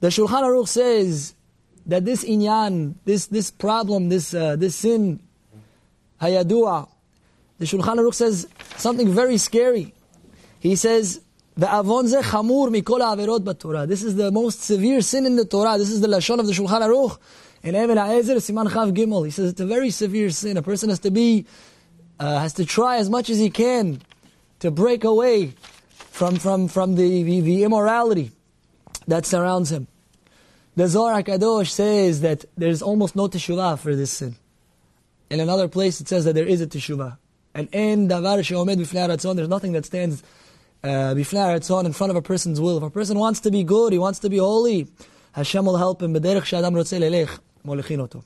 The Shulchan Aruch says that this inyan, this, this problem, this, uh, this sin, hayadua, the Shulchan Aruch says something very scary. He says, the ze chamur mikol averot Torah. This is the most severe sin in the Torah. This is the lashon of the Shulchan Aruch. In Even HaEzer, Siman Chav Gimel, he says it's a very severe sin. A person has to be, uh, has to try as much as he can to break away from, from, from the, the, the immorality that surrounds him. The Zohar HaKadosh says that there's almost no teshuvah for this sin. In another place it says that there is a teshuvah. And in davar she'omed b'fnei haratzon, there's nothing that stands uh, in front of a person's will. If a person wants to be good, he wants to be holy, Hashem will help him. B'derech she'adam rotzeh lelech, molechin oto.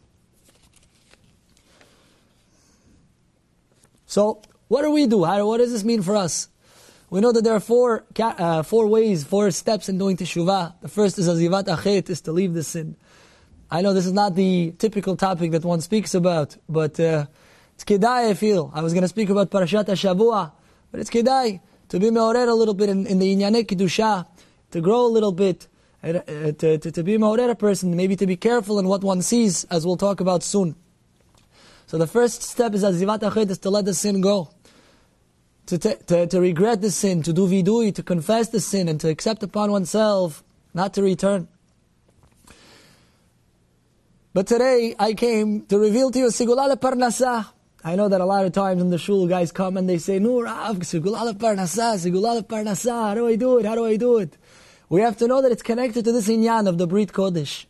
So, what do we do? How, what does this mean for us? We know that there are four, uh, four ways, four steps in doing teshuvah. The first is azivat achet, is to leave the sin. I know this is not the typical topic that one speaks about, but uh, it's kedai, I feel. I was going to speak about Parashat HaShavua, but it's kedai to be meorer a little bit in, in the Inyanek Kedusha, to grow a little bit, uh, to, to, to be meorer a person, maybe to be careful in what one sees, as we'll talk about soon. So the first step is azivat achet, is to let the sin go to, to, to regret the sin, to do vidui, to confess the sin, and to accept upon oneself not to return. But today I came to reveal to you Sigulala Parnasa. I know that a lot of times in the shul guys come and they say, No, Rav, Sigulala Parnasa, Sigulala how do I do it? How do I do it? We have to know that it's connected to this inyan of the Brit Kodesh.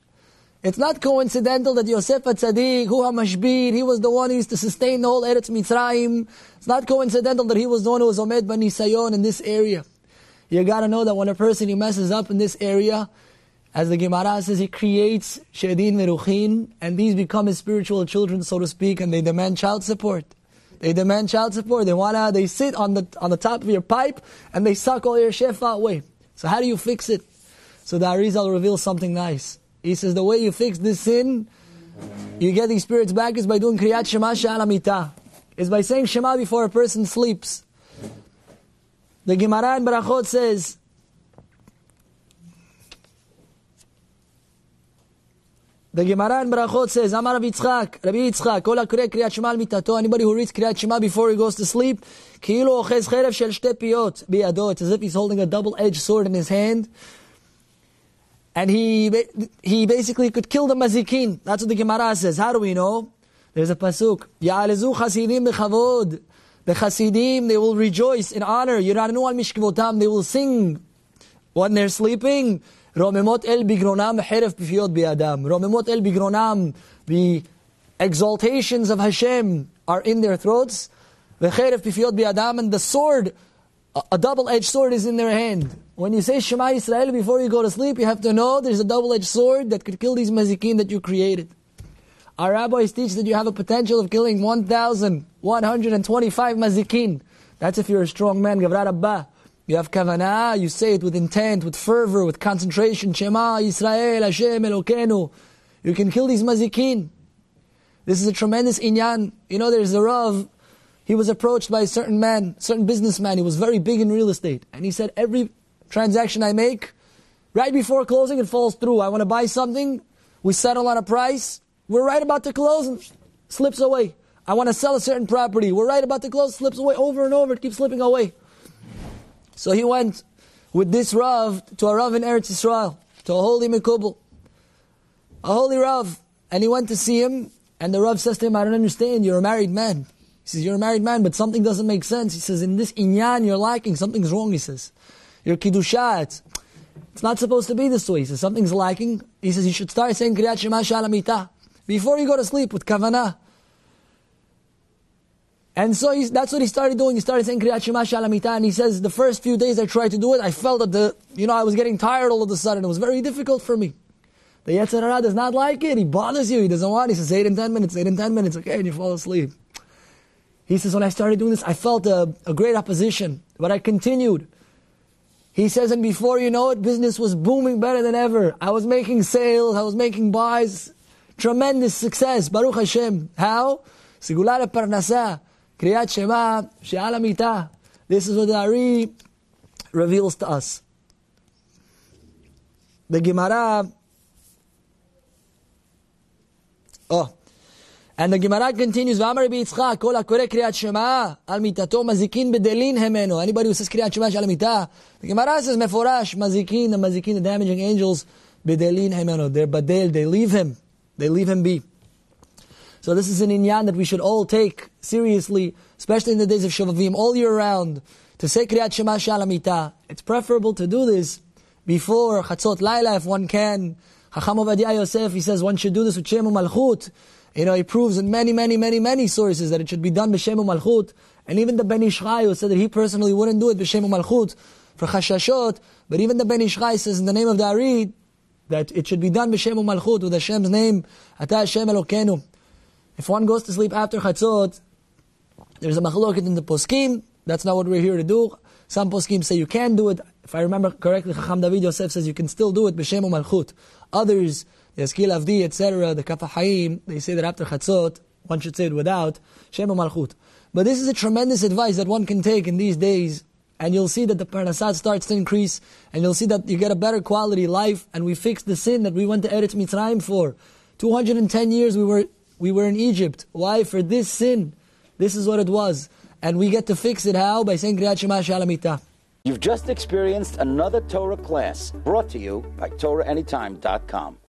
It's not coincidental that Yosef HaTzadik, who HaMashbir, he was the one who used to sustain the whole Eretz Mitzrayim. It's not coincidental that he was the one who was Omed B'Nisayon in this area. You gotta know that when a person he messes up in this area, as the Gemara says, he creates Shedin Meruchin, and these become his spiritual children, so to speak, and they demand child support. They demand child support. They wanna, they sit on the, on the top of your pipe, and they suck all your shefa away. So how do you fix it? So the Arizal reveals something nice. He says the way you fix this sin, you get these spirits back is by doing Kriyat Shema Sha'alamita. Is by saying Shema before a person sleeps. The Gemara in Barachot says, The Gemara in Barachot says, Amar Rabbi Yitzchak, Rabbi Yitzchak, Kol HaKureh Kriyat Shema Mitato, anybody who reads Kriyat Shema before he goes to sleep, Ki'ilu Ochez Cherev Shel Shte Piyot, Biyado, it's as if he's holding a double-edged sword in his hand, and he he basically could kill the mazikin. That's what the Gemara says. How do we know? There's a pasuk. Ya'alezu chasidim bechavod. The chasidim, they will rejoice in honor. Yiranu al mishkvotam. They will sing when they're sleeping. Romemot el bigronam heref b'fiyot bi'adam. Romemot el bigronam. The exaltations of Hashem are in their throats. The heref b'fiyot bi'adam. And the sword, a double-edged sword is in their hand. When you say Shema Israel before you go to sleep, you have to know there's a double-edged sword that could kill these mazikin that you created. Our rabbis teach that you have a potential of killing 1,125 mazikin. That's if you're a strong man, Gavrat Abba. You have kavanah, you say it with intent, with fervor, with concentration. Shema Israel, Hashem Elokenu. You can kill these mazikin. This is a tremendous inyan. You know, there's a Rav, he was approached by a certain man, certain businessman. He was very big in real estate. And he said, every transaction I make, right before closing, it falls through. I want to buy something, we settle on a price, we're right about to close and slips away. I want to sell a certain property, we're right about to close, slips away over and over, it keeps slipping away. So he went with this Rav to a Rav in Eretz Israel, to a holy Mekubal, a holy Rav, and he went to see him, and the Rav says to him, I don't understand, you're a married man. He says, you're a married man, but something doesn't make sense. He says, in this inyan you're lacking, something's wrong, he says. Your kiddusha, it's, not supposed to be this way. He says something's lacking. He says you should start saying Kriyat Shema Shalamita before you go to sleep with kavanah. And so he's that's what he started doing. He started saying Kriyat Shema Shalamita, and he says the first few days I tried to do it, I felt that the, you know, I was getting tired all of a sudden. It was very difficult for me. The Yetzer Hara does not like it. He bothers you. He doesn't want. It. He says eight and ten minutes, eight and ten minutes. Okay, and you fall asleep. He says when I started doing this, I felt a, a great opposition, but I continued. He says, and before you know it, business was booming better than ever. I was making sales, I was making buys, tremendous success. Baruch Hashem. How? Sigula parnasa, kriyat shema, she'al This is what the Ari reveals to us. the Gemara. Oh. And the Gemara continues, V'amar Yitzchak, kol hakore kriyat shema, al mitato mazikin bedelin hemeno. Anybody who says kriyat shema al mitah, the Gemara says, meforash, mazikin, the mazikin, the damaging angels, bedelin hemeno. They're badel, they leave him. They leave him be. So this is an inyan that we should all take seriously, especially in the days of Shovavim, all year round, to say Kriyat Shema Shalamita. It's preferable to do this before Chatzot Laila if one can. Chacham Ovadia Yosef, he says one should do this with Shem Malchut. You know, he proves in many, many, many, many sources that it should be done b'Shem Malchut. And even the Ben Ish Chai said that he personally wouldn't do it b'Shem Malchut for Chashashot. But even the Ben Ish Chai says in the name of the Arid that it should be done b'Shem Malchut with Hashem's name, Ata Hashem Elokenu. If one goes to sleep after Chatzot, there's a machloket in the poskim. That's not what we're here to do. Some poskim say you can do it. If I remember correctly, Chacham David Yosef says you can still do it b'shem malchut. Others, the Yaskil Avdi, etc., the Kaf HaChaim, they say that after Chatzot, one should say it without Shem malchut. But this is a tremendous advice that one can take in these days, and you'll see that the parnasat starts to increase, and you'll see that you get a better quality life, and we fix the sin that we went to Eretz Mitzrayim for. 210 years we were we were in Egypt. Why? For this sin. This is what it was. And we get to fix it how? By saying Kriyat Shema Shalamita. You've just experienced another Torah class brought to you by TorahAnytime.com.